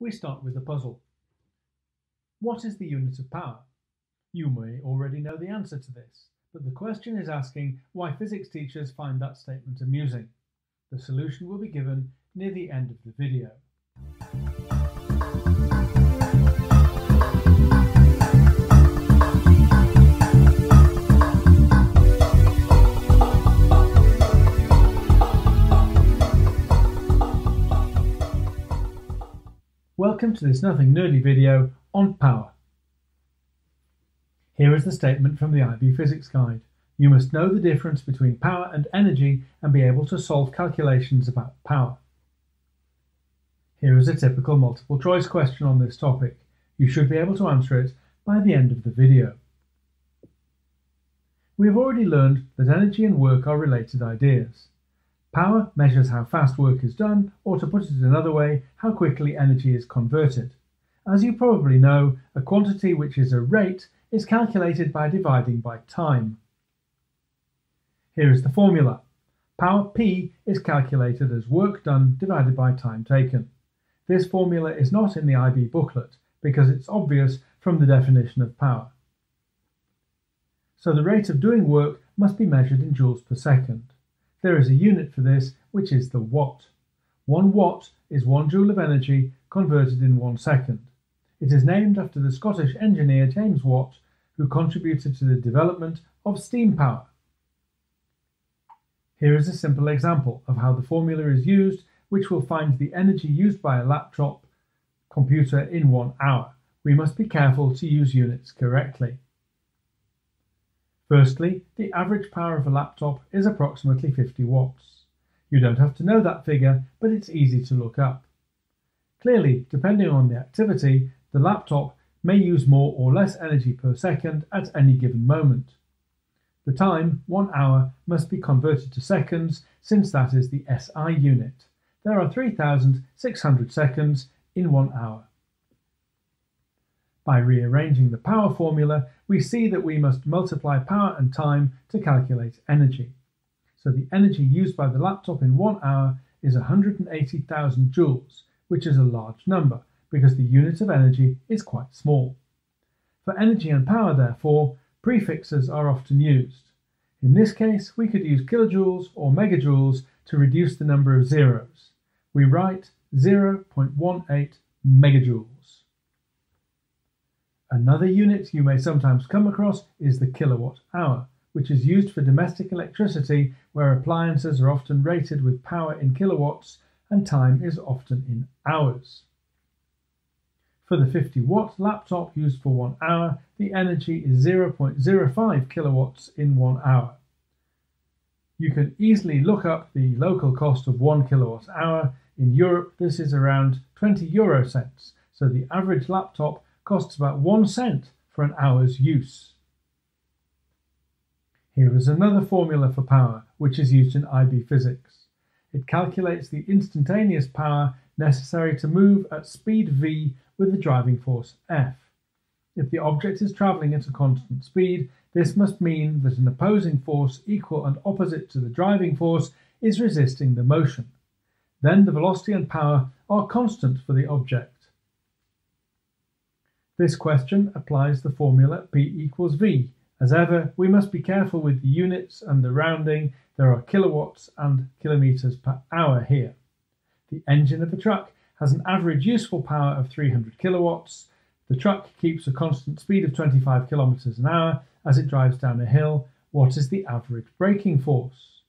We start with a puzzle. What is the unit of power? You may already know the answer to this, but the question is asking why physics teachers find that statement amusing. The solution will be given near the end of the video. Welcome to this nothing nerdy video on power. Here is the statement from the IB Physics Guide. You must know the difference between power and energy and be able to solve calculations about power. Here is a typical multiple choice question on this topic. You should be able to answer it by the end of the video. We have already learned that energy and work are related ideas. Power measures how fast work is done, or to put it another way, how quickly energy is converted. As you probably know, a quantity which is a rate is calculated by dividing by time. Here is the formula. Power P is calculated as work done divided by time taken. This formula is not in the IB booklet because it's obvious from the definition of power. So the rate of doing work must be measured in joules per second. There is a unit for this, which is the watt. One watt is one joule of energy converted in one second. It is named after the Scottish engineer James Watt, who contributed to the development of steam power. Here is a simple example of how the formula is used, which will find the energy used by a laptop computer in one hour. We must be careful to use units correctly. Firstly, the average power of a laptop is approximately 50 watts. You don't have to know that figure, but it's easy to look up. Clearly, depending on the activity, the laptop may use more or less energy per second at any given moment. The time, one hour, must be converted to seconds since that is the SI unit. There are 3,600 seconds in one hour. By rearranging the power formula, we see that we must multiply power and time to calculate energy. So the energy used by the laptop in one hour is 180,000 joules, which is a large number because the unit of energy is quite small. For energy and power, therefore, prefixes are often used. In this case, we could use kilojoules or megajoules to reduce the number of zeros. We write 0.18 megajoules. Another unit you may sometimes come across is the kilowatt hour, which is used for domestic electricity where appliances are often rated with power in kilowatts and time is often in hours. For the 50 watt laptop used for one hour, the energy is 0.05 kilowatts in one hour. You can easily look up the local cost of one kilowatt hour. In Europe, this is around 20 euro cents, so the average laptop costs about one cent for an hour's use. Here is another formula for power, which is used in IB physics. It calculates the instantaneous power necessary to move at speed v with the driving force F. If the object is travelling at a constant speed, this must mean that an opposing force equal and opposite to the driving force is resisting the motion. Then the velocity and power are constant for the object. This question applies the formula P equals V. As ever, we must be careful with the units and the rounding. There are kilowatts and kilometres per hour here. The engine of a truck has an average useful power of 300 kilowatts. The truck keeps a constant speed of 25 kilometres an hour as it drives down a hill. What is the average braking force?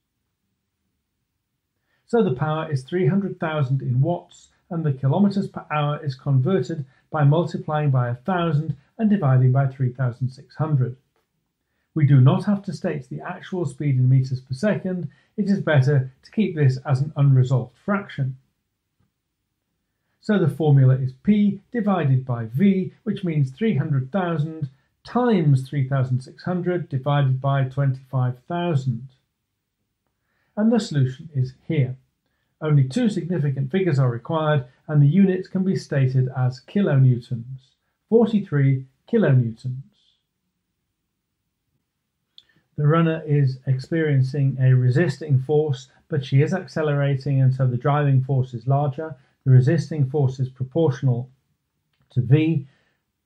So the power is 300,000 in watts and the kilometres per hour is converted by multiplying by 1000 and dividing by 3600. We do not have to state the actual speed in meters per second, it is better to keep this as an unresolved fraction. So the formula is P divided by V, which means 300,000 times 3,600 divided by 25,000. And the solution is here. Only two significant figures are required and the units can be stated as kilonewtons. 43 kilonewtons. The runner is experiencing a resisting force, but she is accelerating and so the driving force is larger. the resisting force is proportional to V,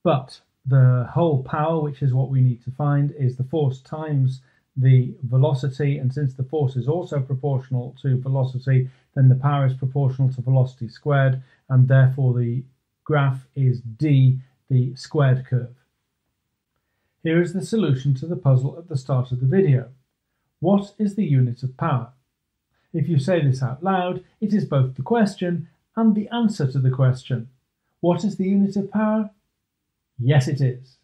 but the whole power, which is what we need to find, is the force times the velocity, and since the force is also proportional to velocity, then the power is proportional to velocity squared, and therefore the graph is d, the squared curve. Here is the solution to the puzzle at the start of the video. What is the unit of power? If you say this out loud, it is both the question and the answer to the question. What is the unit of power? Yes, it is.